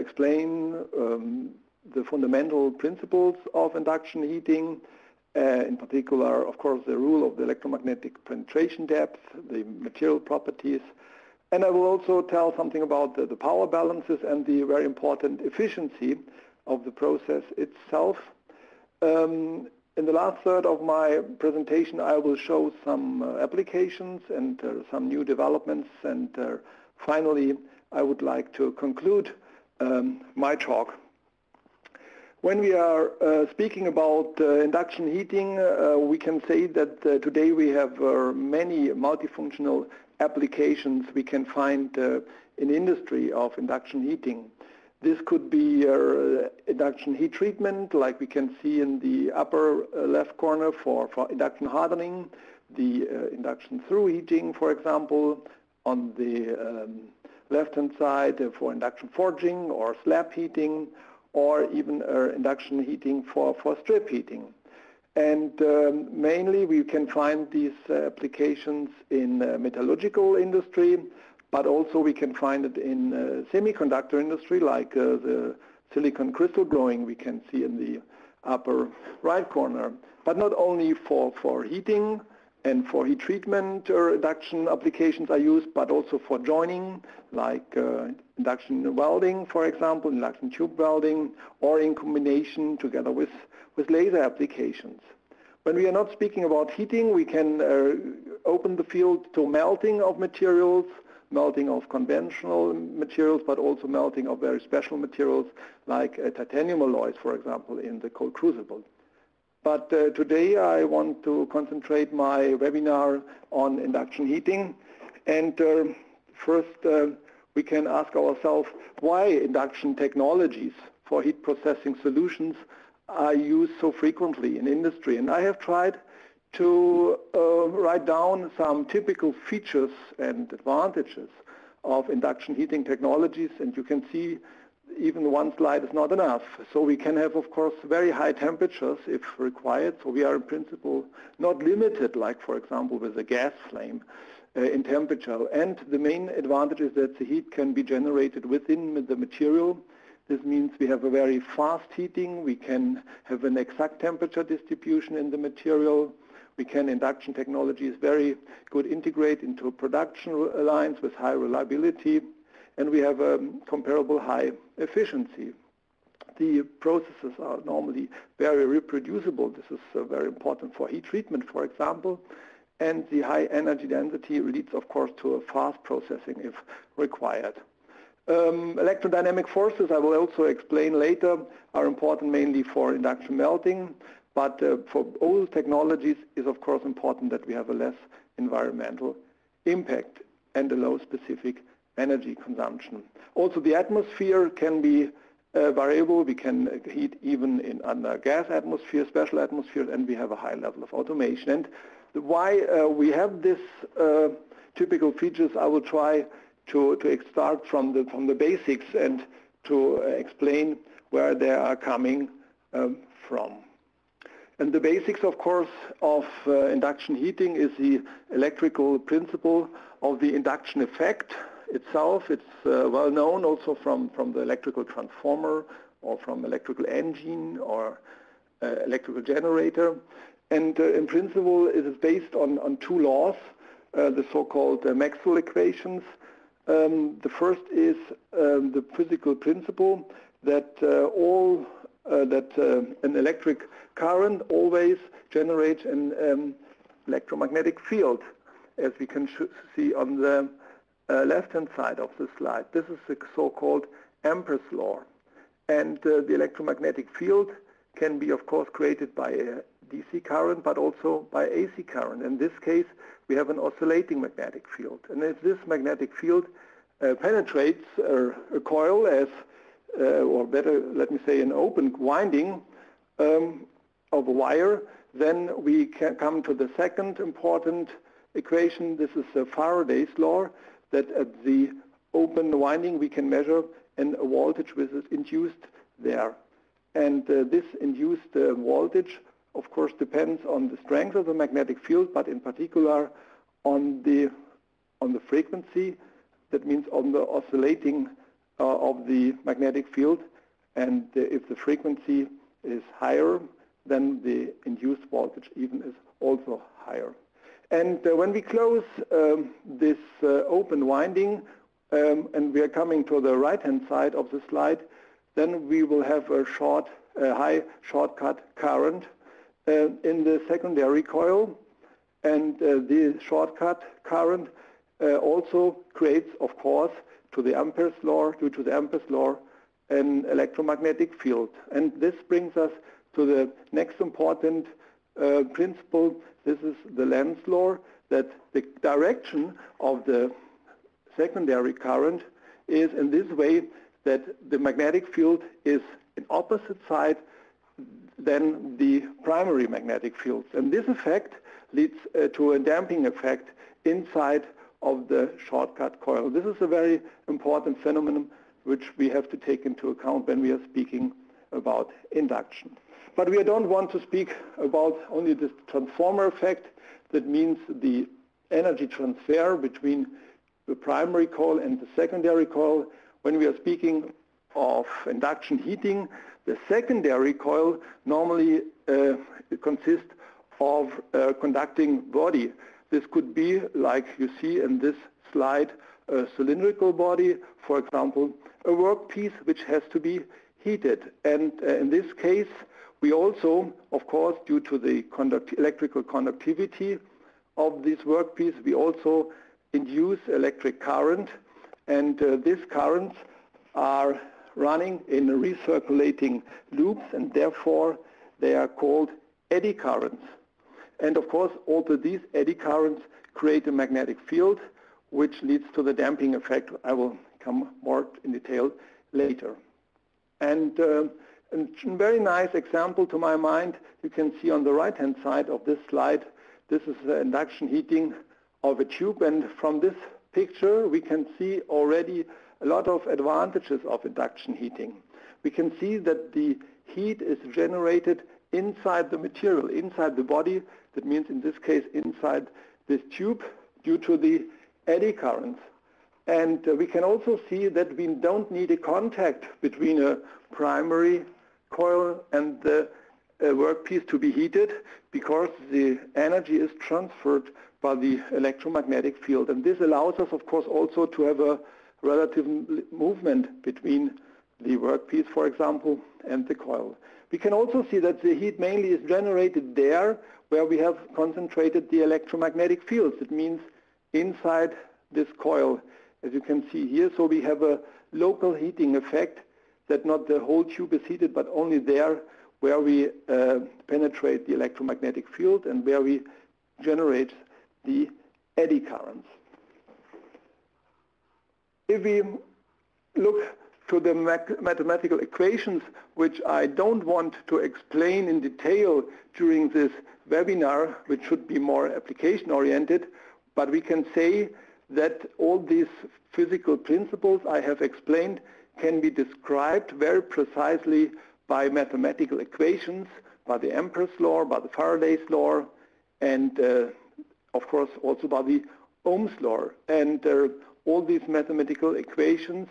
explain um, the fundamental principles of induction heating, uh, in particular, of course, the rule of the electromagnetic penetration depth, the material properties, and I will also tell something about the, the power balances and the very important efficiency of the process itself. Um, in the last third of my presentation, I will show some uh, applications and uh, some new developments. And uh, finally, I would like to conclude um, my talk. When we are uh, speaking about uh, induction heating, uh, we can say that today we have many multifunctional applications we can find in industry of induction heating. This could be uh, induction heat treatment, like we can see in the upper uh, left corner for, for induction hardening, the uh, induction through heating, for example, on the um, left-hand side for induction forging or slab heating, or even induction heating for, for strip heating. And um, mainly we can find these uh, applications in uh, metallurgical industry, but also we can find it in uh, semiconductor industry like uh, the silicon crystal growing we can see in the upper right corner. But not only for, for heating and for heat treatment or induction applications are used, but also for joining, like uh, induction welding, for example, induction tube welding, or in combination together with, with laser applications. When we are not speaking about heating, we can uh, open the field to melting of materials, melting of conventional materials, but also melting of very special materials like uh, titanium alloys, for example, in the cold crucible. But uh, today I want to concentrate my webinar on induction heating. And uh, first uh, we can ask ourselves why induction technologies for heat processing solutions are used so frequently in industry. And I have tried to uh, write down some typical features and advantages of induction heating technologies and you can see even one slide is not enough. So we can have, of course, very high temperatures if required. So we are in principle not limited, like, for example, with a gas flame uh, in temperature. And the main advantage is that the heat can be generated within the material. This means we have a very fast heating. We can have an exact temperature distribution in the material we can, induction technology is very good integrate into production lines with high reliability, and we have a comparable high efficiency. The processes are normally very reproducible. This is uh, very important for heat treatment, for example. And the high energy density leads, of course, to a fast processing if required. Um, electrodynamic forces, I will also explain later, are important mainly for induction melting. But uh, for all technologies, it's of course important that we have a less environmental impact and a low specific energy consumption. Also, the atmosphere can be uh, variable. We can heat even in under gas atmosphere, special atmospheres, and we have a high level of automation. And why uh, we have this uh, typical features, I will try to, to start from the, from the basics and to uh, explain where they are coming um, from. And the basics, of course, of uh, induction heating is the electrical principle of the induction effect itself. It's uh, well known also from, from the electrical transformer or from electrical engine or uh, electrical generator. And uh, in principle, it is based on, on two laws, uh, the so-called uh, Maxwell equations. Um, the first is um, the physical principle that all uh, that uh, an electric current always generates an um, electromagnetic field, as we can see on the uh, left-hand side of the slide. This is the so-called Ampere's law. And uh, the electromagnetic field can be, of course, created by a DC current, but also by AC current. In this case, we have an oscillating magnetic field. And if this magnetic field uh, penetrates a coil as uh, or better, let me say, an open winding um, of a wire, then we can come to the second important equation. This is Faraday's law, that at the open winding we can measure a voltage which is induced there. And uh, this induced uh, voltage, of course, depends on the strength of the magnetic field, but in particular on the, on the frequency, that means on the oscillating uh, of the magnetic field. And uh, if the frequency is higher, then the induced voltage even is also higher. And uh, when we close um, this uh, open winding, um, and we are coming to the right-hand side of the slide, then we will have a short, high shortcut current uh, in the secondary coil. And uh, the shortcut current uh, also creates, of course, to the Ampere's law, due to the Ampere's law, an electromagnetic field. And this brings us to the next important uh, principle. This is the Lenz law, that the direction of the secondary current is in this way that the magnetic field is in opposite side than the primary magnetic fields. And this effect leads uh, to a damping effect inside of the shortcut coil. This is a very important phenomenon which we have to take into account when we are speaking about induction. But we don't want to speak about only this transformer effect. That means the energy transfer between the primary coil and the secondary coil. When we are speaking of induction heating, the secondary coil normally uh, consists of a conducting body. This could be, like you see in this slide, a cylindrical body, for example, a workpiece which has to be heated. And uh, in this case, we also, of course, due to the conduct electrical conductivity of this workpiece, we also induce electric current. And uh, these currents are running in recirculating loops, and therefore they are called eddy currents. And of course, also these eddy currents create a magnetic field, which leads to the damping effect. I will come more in detail later. And uh, a very nice example to my mind, you can see on the right-hand side of this slide, this is the induction heating of a tube. And from this picture, we can see already a lot of advantages of induction heating. We can see that the heat is generated inside the material, inside the body. That means in this case inside this tube due to the eddy currents. And uh, we can also see that we don't need a contact between a primary coil and the uh, workpiece to be heated because the energy is transferred by the electromagnetic field. And this allows us, of course, also to have a relative movement between the workpiece, for example, and the coil. We can also see that the heat mainly is generated there where we have concentrated the electromagnetic fields. It means inside this coil, as you can see here. So we have a local heating effect that not the whole tube is heated, but only there where we uh, penetrate the electromagnetic field and where we generate the eddy currents. If we look to the mathematical equations, which I don't want to explain in detail during this webinar, which should be more application-oriented, but we can say that all these physical principles I have explained can be described very precisely by mathematical equations, by the Ampere's law, by the Faraday's law, and uh, of course also by the Ohm's law. And uh, all these mathematical equations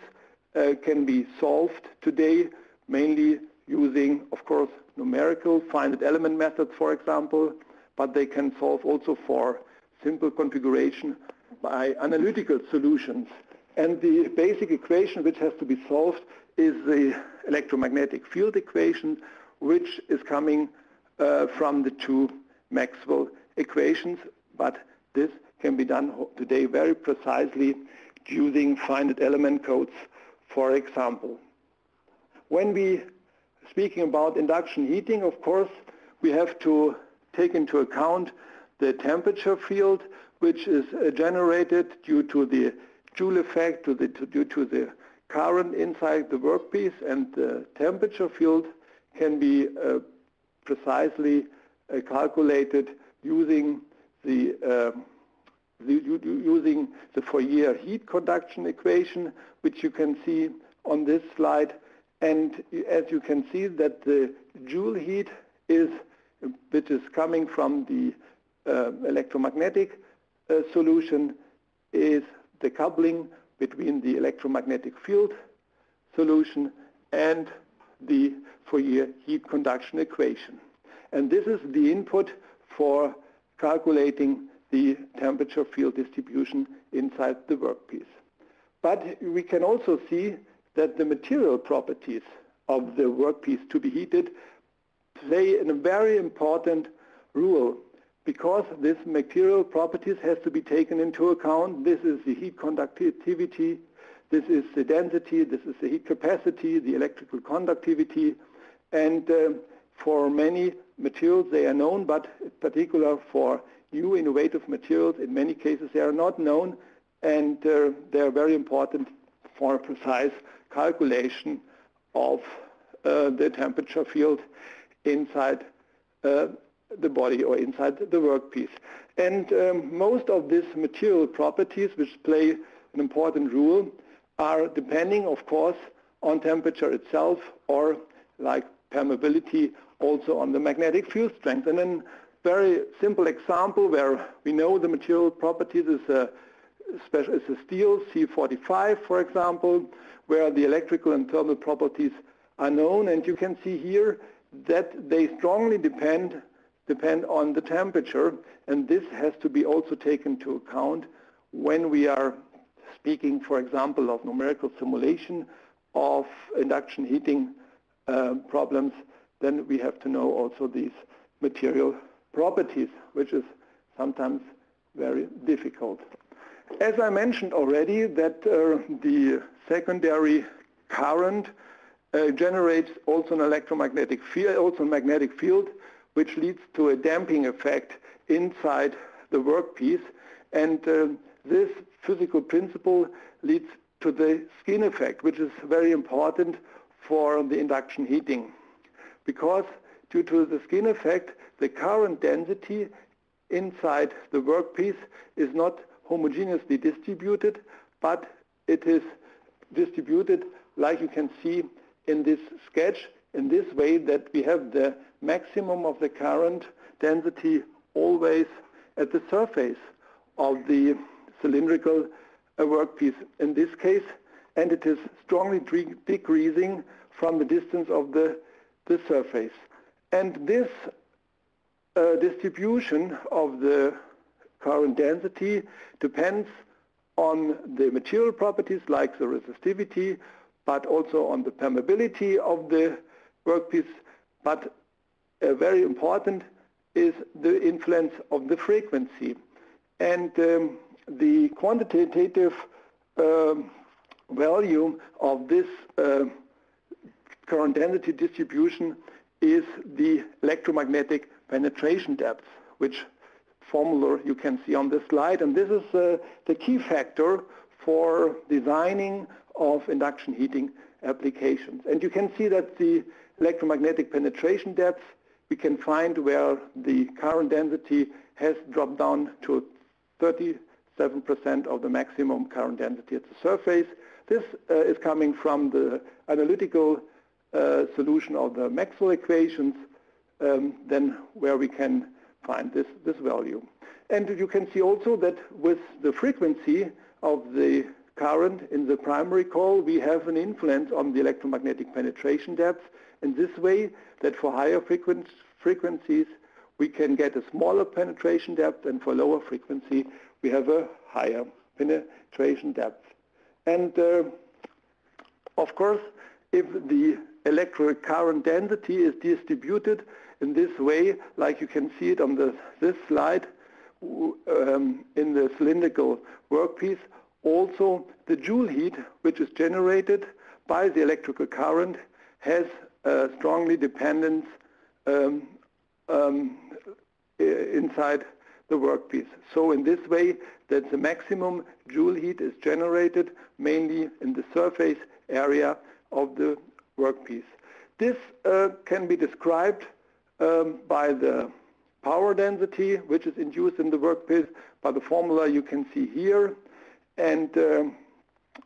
uh, can be solved today mainly using, of course, numerical finite element methods, for example, but they can solve also for simple configuration by analytical solutions. And the basic equation which has to be solved is the electromagnetic field equation, which is coming uh, from the two Maxwell equations, but this can be done today very precisely using finite element codes for example. When we speaking about induction heating, of course, we have to take into account the temperature field, which is uh, generated due to the Joule effect, to the, to, due to the current inside the workpiece, and the temperature field can be uh, precisely uh, calculated using the um, using the Fourier heat conduction equation, which you can see on this slide. And as you can see that the Joule heat is, which is coming from the uh, electromagnetic uh, solution, is the coupling between the electromagnetic field solution and the Fourier heat conduction equation. And this is the input for calculating the temperature field distribution inside the workpiece. But we can also see that the material properties of the workpiece to be heated play a very important role because this material properties has to be taken into account. This is the heat conductivity, this is the density, this is the heat capacity, the electrical conductivity, and uh, for many materials they are known, but in particular for new innovative materials, in many cases they are not known, and uh, they are very important for a precise calculation of uh, the temperature field inside uh, the body or inside the workpiece. And um, most of these material properties, which play an important role, are depending, of course, on temperature itself or like permeability also on the magnetic field strength. And a very simple example where we know the material properties is a, special, is a steel C45, for example, where the electrical and thermal properties are known. And you can see here that they strongly depend depend on the temperature, and this has to be also taken into account when we are speaking, for example, of numerical simulation of induction heating uh, problems, then we have to know also these material properties, which is sometimes very difficult. As I mentioned already, that uh, the secondary current uh, generates also an electromagnetic field, also a magnetic field, which leads to a damping effect inside the workpiece. And uh, this physical principle leads to the skin effect, which is very important for the induction heating. Because due to the skin effect, the current density inside the workpiece is not homogeneously distributed, but it is distributed like you can see in this sketch in this way that we have the maximum of the current density always at the surface of the cylindrical uh, workpiece in this case, and it is strongly decreasing from the distance of the, the surface. And this uh, distribution of the current density depends on the material properties like the resistivity, but also on the permeability of the workpiece. But uh, very important is the influence of the frequency. And um, the quantitative um, value of this uh, current density distribution is the electromagnetic penetration depth, which formula you can see on this slide. And this is uh, the key factor for designing of induction heating applications. And you can see that the electromagnetic penetration depth we can find where the current density has dropped down to 37% of the maximum current density at the surface. This uh, is coming from the analytical uh, solution of the Maxwell equations, um, then where we can find this, this value. And you can see also that with the frequency of the current in the primary coil, we have an influence on the electromagnetic penetration depth in this way that for higher frequencies we can get a smaller penetration depth and for lower frequency we have a higher penetration depth. And uh, of course if the electric current density is distributed in this way like you can see it on the, this slide um, in the cylindrical workpiece also the joule heat which is generated by the electrical current has strongly dependent um, um, inside the workpiece. So in this way that the maximum joule heat is generated mainly in the surface area of the workpiece. This uh, can be described um, by the power density which is induced in the workpiece by the formula you can see here and um,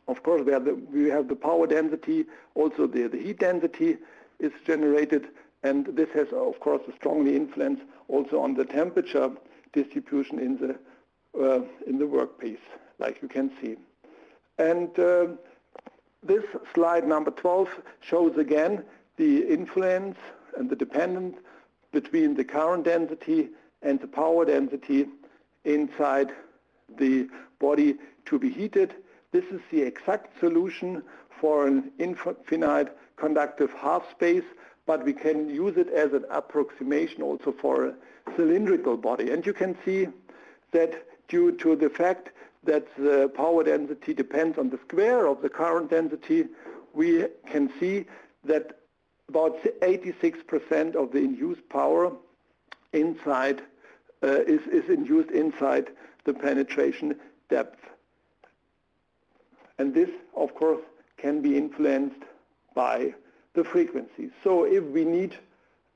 of course we have, the, we have the power density also the, the heat density is generated and this has of course a strongly influence also on the temperature distribution in the uh, in the workpiece like you can see and uh, this slide number 12 shows again the influence and the dependence between the current density and the power density inside the body to be heated. This is the exact solution for an infinite conductive half space, but we can use it as an approximation also for a cylindrical body. And you can see that due to the fact that the power density depends on the square of the current density, we can see that about 86% of the induced power inside uh, is, is induced inside the penetration depth. And this, of course, can be influenced by the frequency. So if we need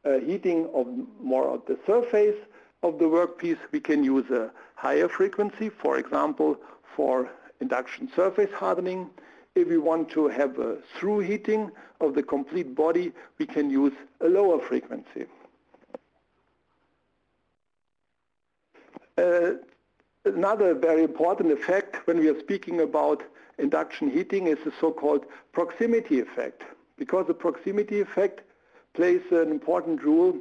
uh, heating of more of the surface of the workpiece, we can use a higher frequency, for example, for induction surface hardening. If we want to have a through heating of the complete body, we can use a lower frequency. Uh, another very important effect when we are speaking about induction heating is the so-called proximity effect. Because the proximity effect plays an important role,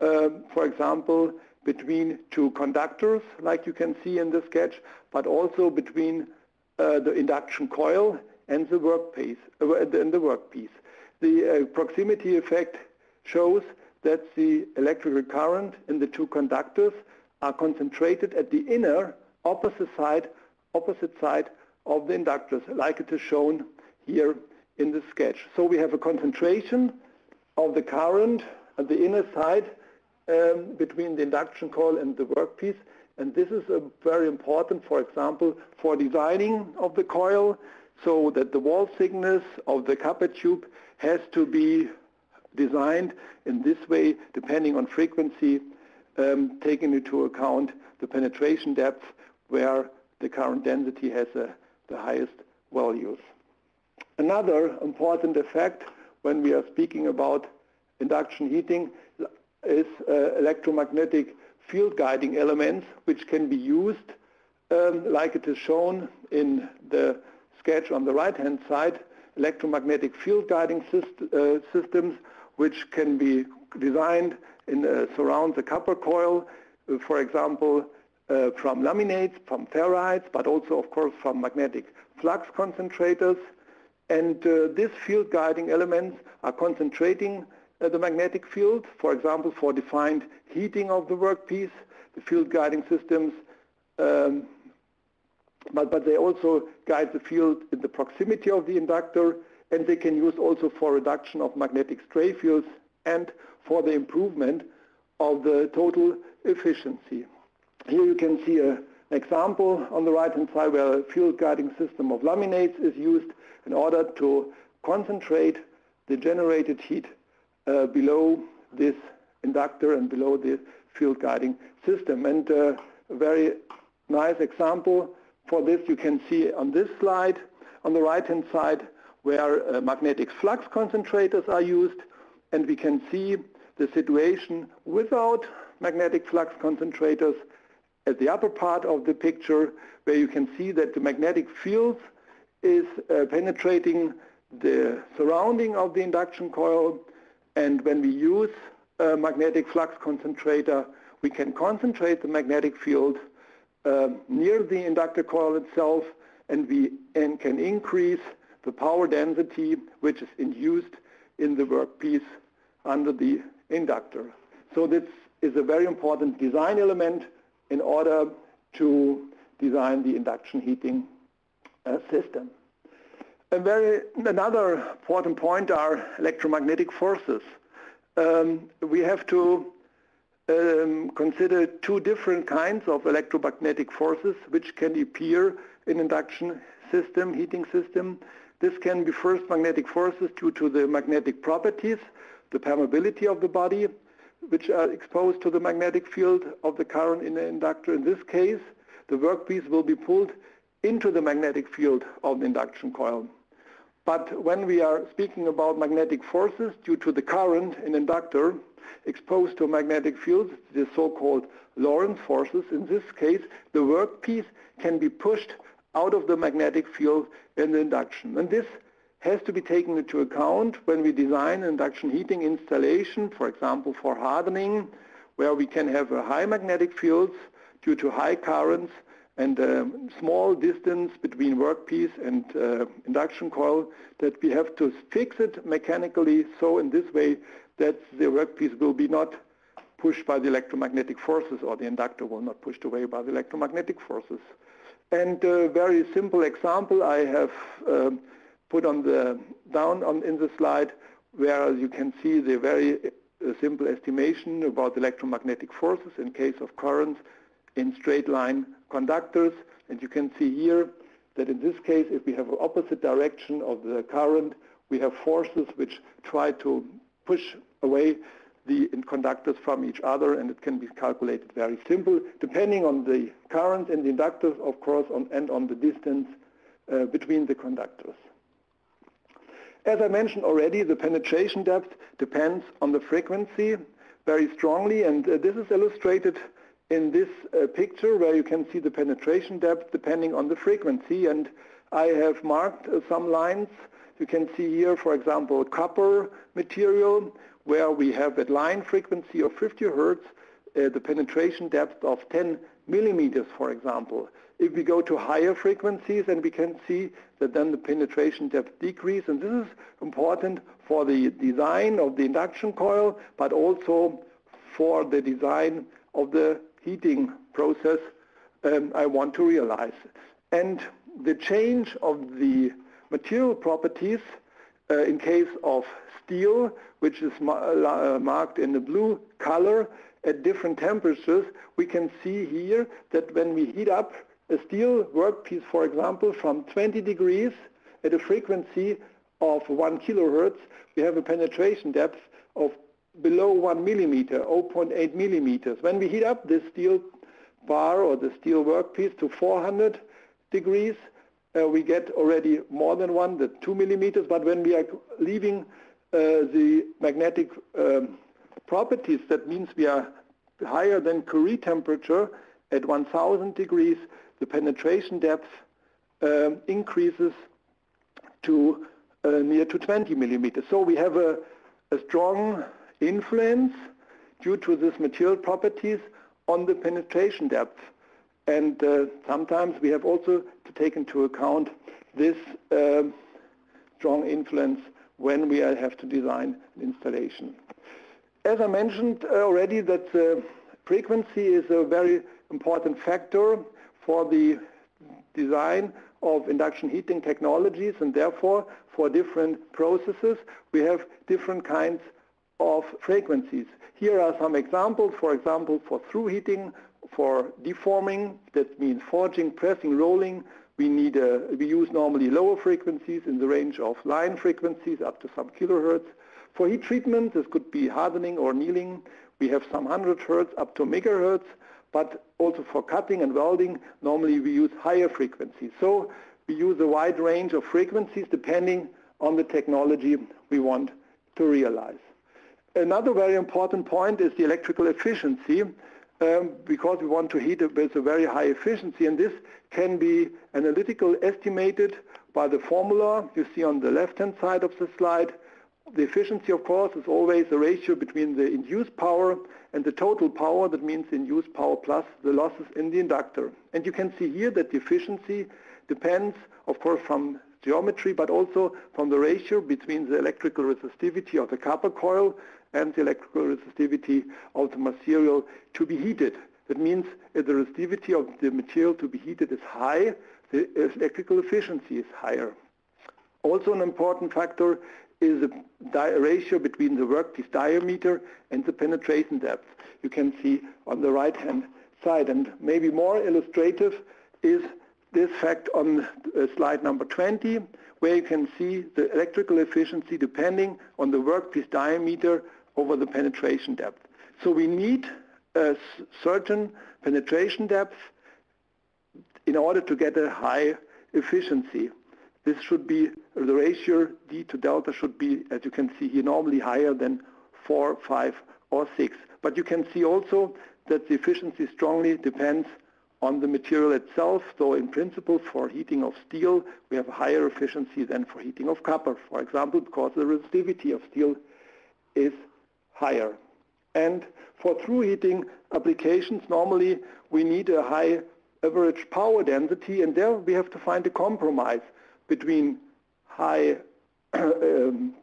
uh, for example, between two conductors, like you can see in the sketch, but also between uh, the induction coil and the workpiece. Uh, and the workpiece. The uh, proximity effect shows that the electrical current in the two conductors are concentrated at the inner opposite side, opposite side of the inductors, like it is shown here in the sketch. So we have a concentration of the current at the inner side um, between the induction coil and the workpiece. And this is a very important, for example, for designing of the coil, so that the wall thickness of the copper tube has to be designed in this way, depending on frequency, um, taking into account the penetration depth where the current density has a, the highest values. Another important effect when we are speaking about induction heating is uh, electromagnetic field guiding elements which can be used um, like it is shown in the sketch on the right hand side electromagnetic field guiding syst uh, systems which can be designed in uh, surround the copper coil for example uh, from laminates, from ferrites, but also of course from magnetic flux concentrators and uh, these field guiding elements are concentrating uh, the magnetic field, for example, for defined heating of the workpiece, the field guiding systems, um, but, but they also guide the field in the proximity of the inductor, and they can use also for reduction of magnetic stray fields and for the improvement of the total efficiency. Here you can see an example on the right-hand side where a field guiding system of laminates is used in order to concentrate the generated heat uh, below this inductor and below the field guiding system. And uh, a very nice example for this you can see on this slide on the right hand side where uh, magnetic flux concentrators are used and we can see the situation without magnetic flux concentrators at the upper part of the picture where you can see that the magnetic field is uh, penetrating the surrounding of the induction coil and when we use a magnetic flux concentrator we can concentrate the magnetic field uh, near the inductor coil itself and we and can increase the power density which is induced in the workpiece under the inductor. So this is a very important design element in order to design the induction heating uh, system. A very, another important point are electromagnetic forces. Um, we have to um, consider two different kinds of electromagnetic forces which can appear in induction system, heating system. This can be first magnetic forces due to the magnetic properties, the permeability of the body, which are exposed to the magnetic field of the current in the inductor. In this case, the workpiece will be pulled into the magnetic field of the induction coil. But when we are speaking about magnetic forces due to the current in inductor exposed to magnetic fields, the so-called Lorentz forces, in this case, the workpiece can be pushed out of the magnetic field in the induction. And this has to be taken into account when we design induction heating installation, for example for hardening, where we can have a high magnetic fields due to high currents and a small distance between workpiece and uh, induction coil that we have to fix it mechanically so in this way that the workpiece will be not pushed by the electromagnetic forces or the inductor will not pushed away by the electromagnetic forces. And a very simple example I have um, put on the down on in the slide where you can see the very uh, simple estimation about electromagnetic forces in case of currents in straight line conductors. And you can see here that in this case, if we have an opposite direction of the current, we have forces which try to push away the conductors from each other, and it can be calculated very simple, depending on the current in the inductors, of course, on, and on the distance uh, between the conductors. As I mentioned already, the penetration depth depends on the frequency very strongly, and uh, this is illustrated in this uh, picture where you can see the penetration depth depending on the frequency. And I have marked uh, some lines. You can see here, for example, copper material where we have at line frequency of 50 hertz, uh, the penetration depth of 10 millimeters, for example. If we go to higher frequencies, then we can see that then the penetration depth decrease, and this is important for the design of the induction coil, but also for the design of the heating process um, I want to realize. And the change of the material properties uh, in case of steel, which is ma uh, marked in the blue color at different temperatures, we can see here that when we heat up a steel workpiece, for example, from 20 degrees at a frequency of 1 kilohertz, we have a penetration depth of below 1 millimeter, 0.8 millimeters. When we heat up this steel bar or the steel workpiece to 400 degrees, uh, we get already more than one, the 2 millimeters. But when we are leaving uh, the magnetic um, properties, that means we are higher than Curie temperature at 1000 degrees, the penetration depth um, increases to uh, near to 20 millimeters. So we have a, a strong influence due to these material properties on the penetration depth. And uh, sometimes we have also to take into account this uh, strong influence when we have to design an installation. As I mentioned already that the frequency is a very important factor for the design of induction heating technologies and therefore for different processes we have different kinds of frequencies. Here are some examples, for example, for through heating, for deforming, that means forging, pressing, rolling. We, need a, we use normally lower frequencies in the range of line frequencies up to some kilohertz. For heat treatment, this could be hardening or annealing. We have some hundred hertz up to megahertz, but also for cutting and welding, normally we use higher frequencies. So we use a wide range of frequencies depending on the technology we want to realize. Another very important point is the electrical efficiency um, because we want to heat it with a very high efficiency and this can be analytical estimated by the formula you see on the left hand side of the slide. The efficiency of course is always the ratio between the induced power and the total power that means the induced power plus the losses in the inductor. And you can see here that the efficiency depends of course from geometry but also from the ratio between the electrical resistivity of the copper coil and the electrical resistivity of the material to be heated. That means if the resistivity of the material to be heated is high, the electrical efficiency is higher. Also an important factor is the ratio between the workpiece diameter and the penetration depth. You can see on the right-hand side. And maybe more illustrative is this fact on uh, slide number 20, where you can see the electrical efficiency depending on the workpiece diameter over the penetration depth. So we need a certain penetration depth in order to get a high efficiency. This should be, the ratio D to delta should be, as you can see here, normally higher than 4, 5, or 6. But you can see also that the efficiency strongly depends on the material itself. So in principle, for heating of steel, we have higher efficiency than for heating of copper, for example, because the resistivity of steel is higher. And for through heating applications, normally we need a high average power density, and there we have to find a compromise between high, um,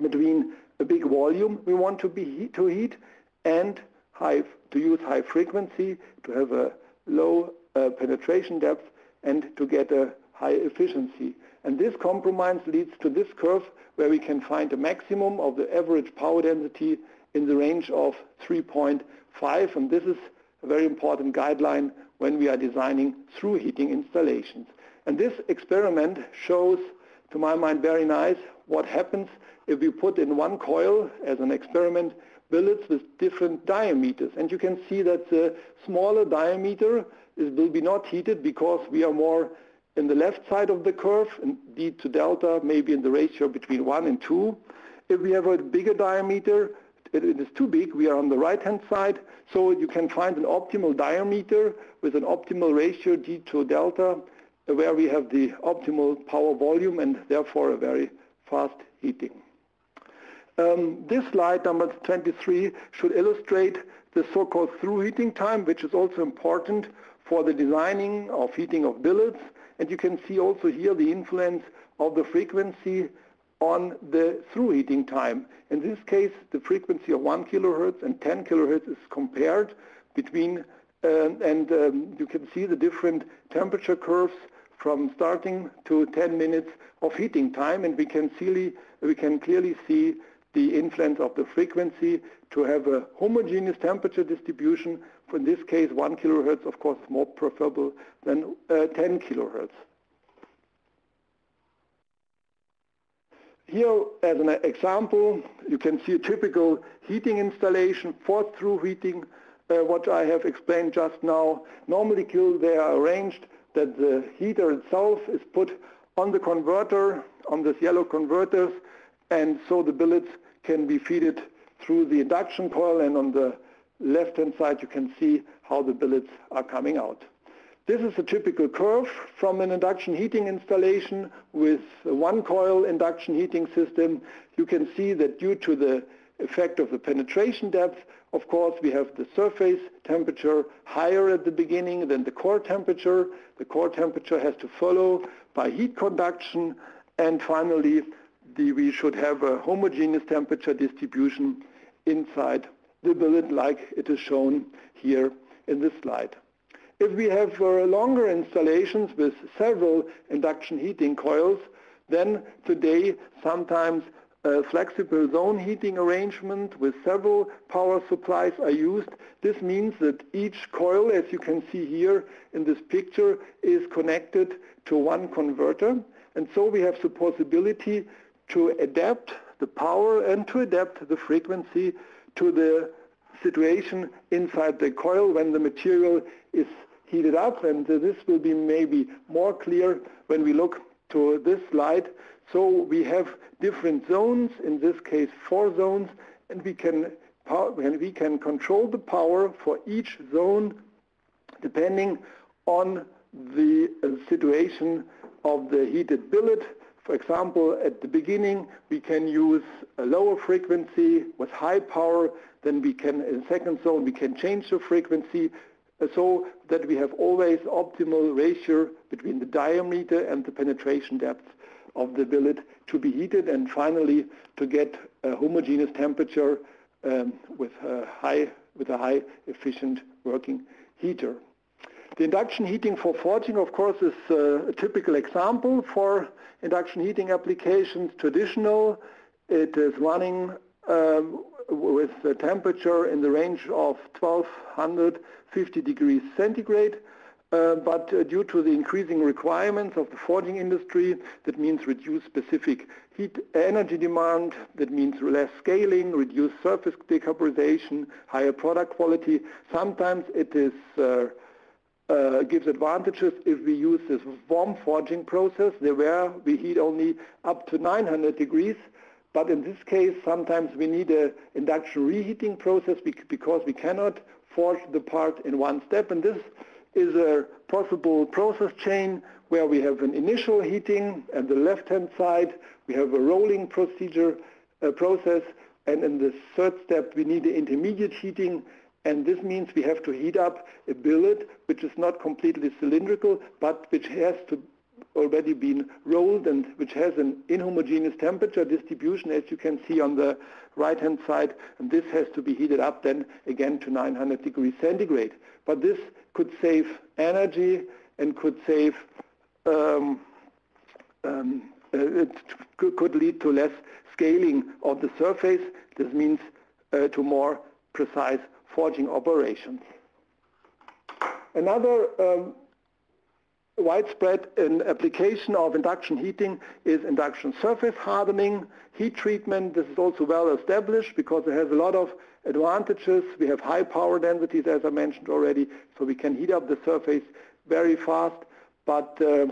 between a big volume we want to be to heat and high to use high frequency to have a low uh, penetration depth and to get a high efficiency. And this compromise leads to this curve where we can find a maximum of the average power density in the range of 3.5 and this is a very important guideline when we are designing through heating installations. And this experiment shows, to my mind, very nice what happens if we put in one coil as an experiment billets with different diameters. And you can see that the smaller diameter is, will be not heated because we are more in the left side of the curve, and D to delta maybe in the ratio between 1 and 2. If we have a bigger diameter, it is too big, we are on the right-hand side, so you can find an optimal diameter with an optimal ratio D to delta where we have the optimal power volume and therefore a very fast heating. Um, this slide, number 23, should illustrate the so-called through heating time, which is also important for the designing of heating of billets. And you can see also here the influence of the frequency on the through heating time. In this case, the frequency of 1 kilohertz and 10 kilohertz is compared between, uh, and um, you can see the different temperature curves from starting to 10 minutes of heating time, and we can, see, we can clearly see the influence of the frequency to have a homogeneous temperature distribution. For in this case, 1 kilohertz, of course, is more preferable than uh, 10 kilohertz. Here, as an example, you can see a typical heating installation for through heating, uh, what I have explained just now. Normally, they are arranged that the heater itself is put on the converter, on this yellow converters, and so the billets can be fed through the induction coil and on the left-hand side you can see how the billets are coming out. This is a typical curve from an induction heating installation with a one coil induction heating system. You can see that due to the effect of the penetration depth, of course, we have the surface temperature higher at the beginning than the core temperature. The core temperature has to follow by heat conduction. And finally, the, we should have a homogeneous temperature distribution inside the billet like it is shown here in this slide. If we have uh, longer installations with several induction heating coils, then today sometimes flexible zone heating arrangement with several power supplies are used. This means that each coil, as you can see here in this picture, is connected to one converter. And so we have the possibility to adapt the power and to adapt the frequency to the situation inside the coil when the material is heated up and this will be maybe more clear when we look to this slide. So we have different zones, in this case four zones, and we can, we can control the power for each zone depending on the situation of the heated billet for example, at the beginning, we can use a lower frequency with high power. Then we can, in second zone, we can change the frequency uh, so that we have always optimal ratio between the diameter and the penetration depth of the billet to be heated and finally to get a homogeneous temperature um, with, a high, with a high efficient working heater. The induction heating for forging, of course, is uh, a typical example for induction heating applications. Traditional, it is running um, with a temperature in the range of 1250 degrees centigrade. Uh, but uh, due to the increasing requirements of the forging industry, that means reduced specific heat energy demand, that means less scaling, reduced surface decarburization, higher product quality. Sometimes it is uh, uh, gives advantages if we use this warm forging process, where we heat only up to 900 degrees. But in this case, sometimes we need an induction reheating process because we cannot forge the part in one step. And this is a possible process chain where we have an initial heating at the left-hand side, we have a rolling procedure uh, process, and in the third step we need the intermediate heating, and this means we have to heat up a billet which is not completely cylindrical, but which has to already been rolled and which has an inhomogeneous temperature distribution as you can see on the right hand side and this has to be heated up then again to 900 degrees centigrade. But this could save energy and could save um, um, uh, it could lead to less scaling of the surface. This means uh, to more precise forging operations. Another um, widespread in application of induction heating is induction surface hardening, heat treatment. This is also well established because it has a lot of advantages. We have high power densities, as I mentioned already, so we can heat up the surface very fast. But uh,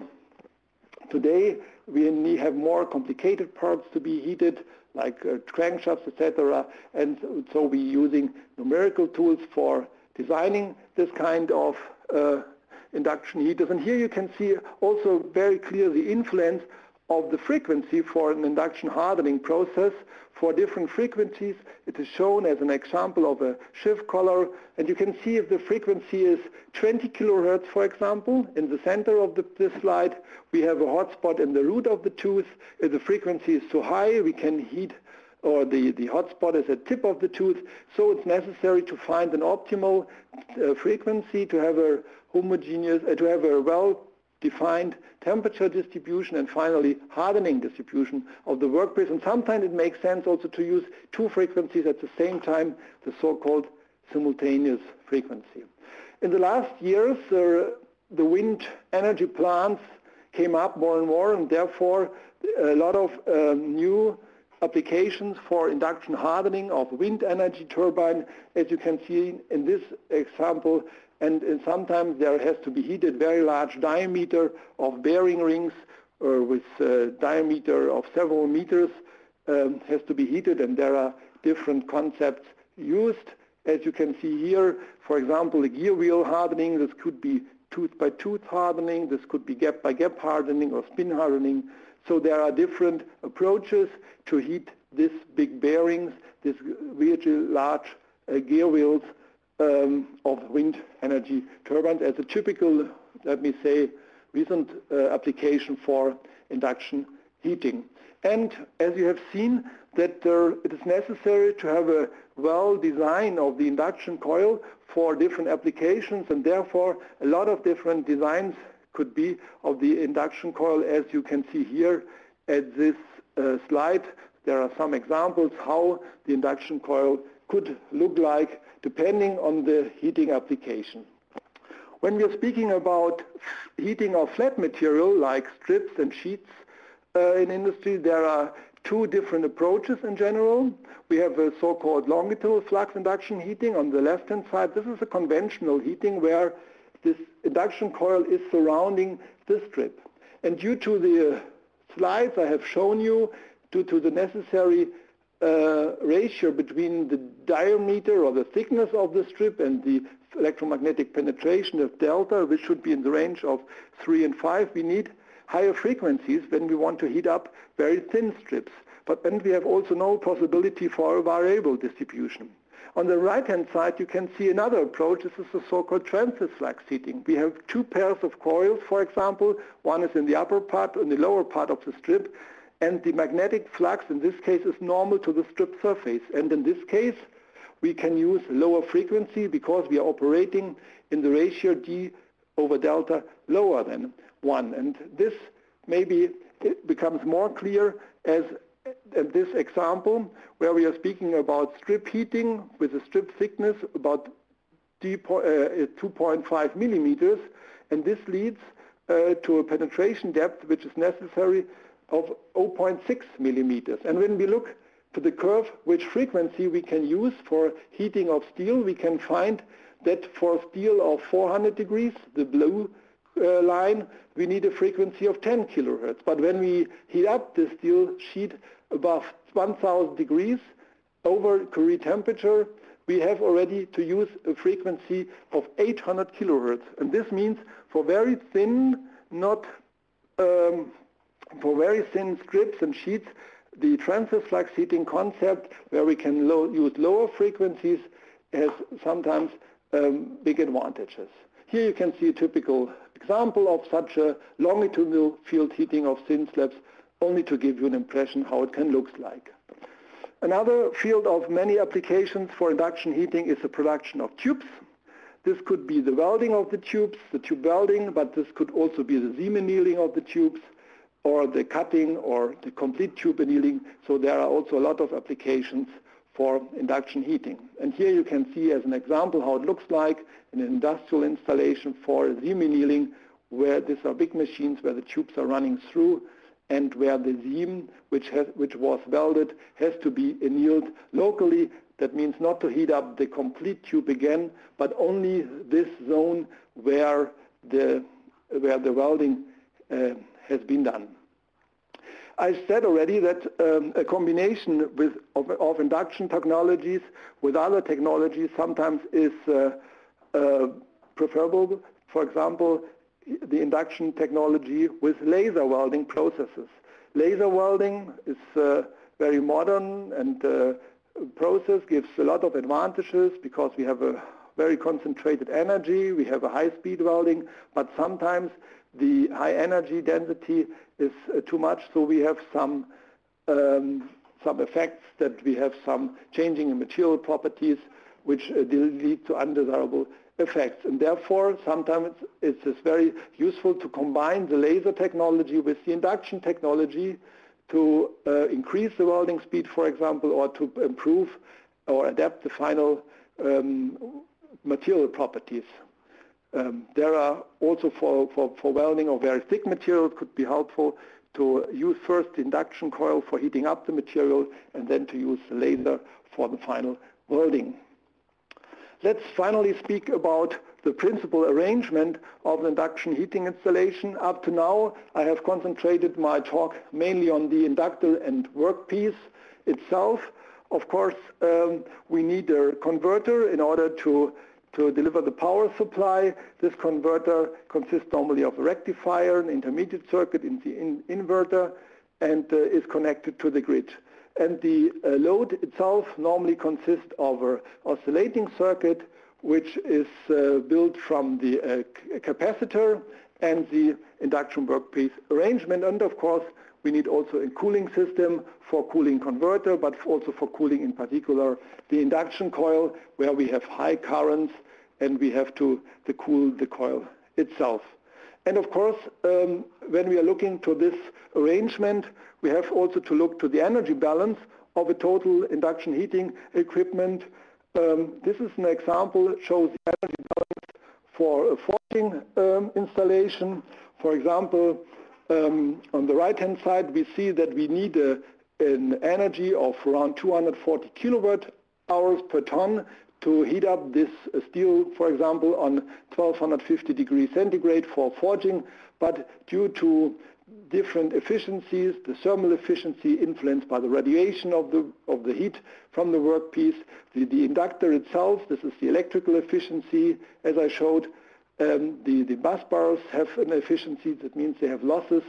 today we have more complicated parts to be heated, like uh, crankshafts, etc. And so we're using numerical tools for designing this kind of uh, induction heaters. And here you can see also very clearly the influence of the frequency for an induction hardening process for different frequencies. It is shown as an example of a shift color and you can see if the frequency is 20 kilohertz for example in the center of the, this slide we have a hotspot in the root of the tooth. If the frequency is too high we can heat or the, the hotspot is at tip of the tooth so it's necessary to find an optimal uh, frequency to have a homogeneous, uh, to have a well-defined temperature distribution and finally hardening distribution of the workpiece. And sometimes it makes sense also to use two frequencies at the same time, the so-called simultaneous frequency. In the last years, uh, the wind energy plants came up more and more, and therefore a lot of uh, new applications for induction hardening of wind energy turbine. As you can see in this example, and, and sometimes there has to be heated very large diameter of bearing rings or with uh, diameter of several meters um, has to be heated and there are different concepts used. As you can see here, for example, a gear wheel hardening, this could be tooth by tooth hardening, this could be gap by gap hardening or spin hardening. So there are different approaches to heat these big bearings, these really large uh, gear wheels um, of wind energy turbines as a typical, let me say, recent uh, application for induction heating. And as you have seen, that there, it is necessary to have a well design of the induction coil for different applications and therefore a lot of different designs could be of the induction coil as you can see here at this uh, slide. There are some examples how the induction coil could look like depending on the heating application. When we are speaking about heating of flat material like strips and sheets uh, in industry, there are two different approaches in general. We have a so-called longitudinal flux induction heating on the left-hand side. This is a conventional heating where this induction coil is surrounding the strip. And due to the slides I have shown you, due to the necessary uh, ratio between the diameter or the thickness of the strip and the electromagnetic penetration of delta, which should be in the range of 3 and 5, we need higher frequencies when we want to heat up very thin strips. But then we have also no possibility for a variable distribution. On the right-hand side, you can see another approach. This is the so-called transverse flux heating. We have two pairs of coils, for example. One is in the upper part and the lower part of the strip, and the magnetic flux in this case is normal to the strip surface. And in this case, we can use lower frequency because we are operating in the ratio d over delta lower than 1. And this maybe becomes more clear as in this example where we are speaking about strip heating with a strip thickness about d uh, 2.5 millimeters. And this leads uh, to a penetration depth which is necessary of 0.6 millimeters. And when we look to the curve which frequency we can use for heating of steel, we can find that for steel of 400 degrees, the blue uh, line, we need a frequency of 10 kilohertz. But when we heat up the steel sheet above 1000 degrees over Curie temperature, we have already to use a frequency of 800 kilohertz. And this means for very thin, not um, for very thin strips and sheets, the transverse flux heating concept, where we can use lower frequencies, has sometimes um, big advantages. Here you can see a typical example of such a longitudinal field heating of thin slabs, only to give you an impression how it can look like. Another field of many applications for induction heating is the production of tubes. This could be the welding of the tubes, the tube welding, but this could also be the seam annealing of the tubes, or the cutting or the complete tube annealing. So there are also a lot of applications for induction heating. And here you can see as an example how it looks like in an industrial installation for seam annealing where these are big machines where the tubes are running through and where the seam which, has, which was welded has to be annealed locally. That means not to heat up the complete tube again, but only this zone where the, where the welding uh, has been done. I said already that um, a combination with, of, of, induction technologies with other technologies sometimes is uh, uh, preferable. For example, the induction technology with laser welding processes. Laser welding is very modern and uh, process gives a lot of advantages because we have a very concentrated energy, we have a high-speed welding, but sometimes the high energy density is uh, too much, so we have some um, some effects that we have some changing in material properties which uh, lead to undesirable effects. And therefore, sometimes it's, it's very useful to combine the laser technology with the induction technology to uh, increase the welding speed, for example, or to improve or adapt the final um, material properties. Um, there are also for, for, for welding of very thick material, could be helpful to use first the induction coil for heating up the material and then to use the laser for the final welding. Let's finally speak about the principal arrangement of the induction heating installation. Up to now, I have concentrated my talk mainly on the inductor and workpiece itself. Of course, um, we need a converter in order to to deliver the power supply. This converter consists normally of a rectifier, an intermediate circuit in the in inverter, and uh, is connected to the grid. And the uh, load itself normally consists of an oscillating circuit, which is uh, built from the uh, capacitor and the induction workpiece arrangement. And of course, we need also a cooling system for cooling converter, but also for cooling in particular the induction coil, where we have high currents and we have to, to cool the coil itself. And of course, um, when we are looking to this arrangement, we have also to look to the energy balance of a total induction heating equipment. Um, this is an example, that shows the energy balance for a forging um, installation. For example, um, on the right-hand side, we see that we need a, an energy of around 240 kilowatt hours per ton to heat up this steel, for example, on 1250 degrees centigrade for forging, but due to different efficiencies, the thermal efficiency influenced by the radiation of the, of the heat from the workpiece, the, the inductor itself, this is the electrical efficiency, as I showed, um, the, the bus bars have an efficiency, that means they have losses.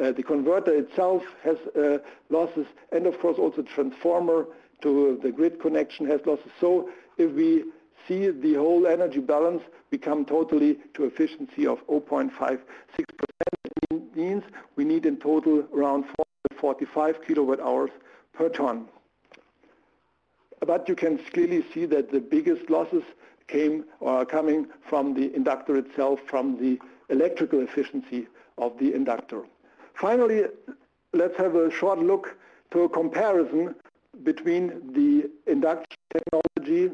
Uh, the converter itself has uh, losses, and of course also transformer to the grid connection has losses. So if we see the whole energy balance become totally to efficiency of 0.56%, It means we need in total around 445 kilowatt hours per ton. But you can clearly see that the biggest losses came or are coming from the inductor itself, from the electrical efficiency of the inductor. Finally, let's have a short look to a comparison between the induction technology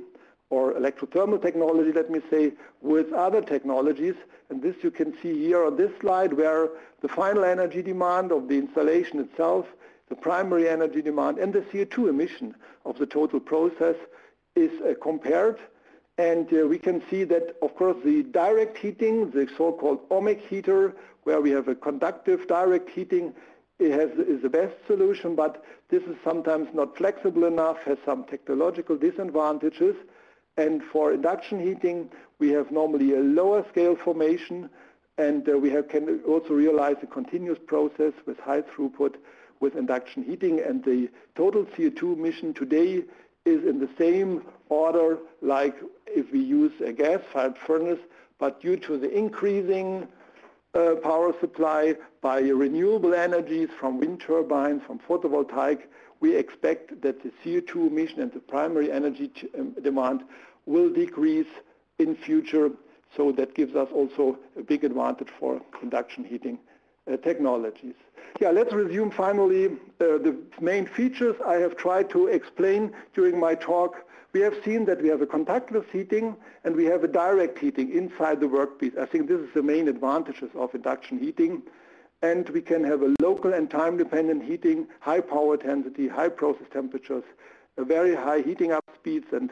or electrothermal technology, let me say, with other technologies. And this you can see here on this slide where the final energy demand of the installation itself, the primary energy demand, and the CO2 emission of the total process is uh, compared. And uh, we can see that, of course, the direct heating, the so-called ohmic heater, where we have a conductive direct heating, has, is the best solution, but this is sometimes not flexible enough, has some technological disadvantages. And for induction heating, we have normally a lower scale formation, and uh, we have, can also realize a continuous process with high throughput with induction heating. And the total CO2 emission today is in the same order like if we use a gas-fired furnace, but due to the increasing power supply by renewable energies from wind turbines, from photovoltaic, we expect that the CO2 emission and the primary energy um, demand will decrease in future. So that gives us also a big advantage for induction heating uh, technologies. Yeah, let's resume finally uh, the main features I have tried to explain during my talk. We have seen that we have a contactless heating and we have a direct heating inside the workpiece. I think this is the main advantages of induction heating. And we can have a local and time-dependent heating, high power density, high process temperatures, very high heating up speeds and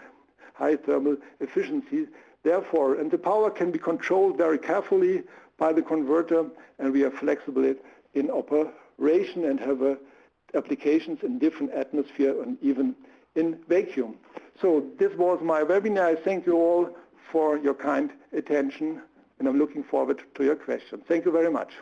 high thermal efficiency. Therefore, and the power can be controlled very carefully by the converter and we are flexible in operation and have uh, applications in different atmosphere and even in vacuum. So this was my webinar. I thank you all for your kind attention and I'm looking forward to your questions. Thank you very much.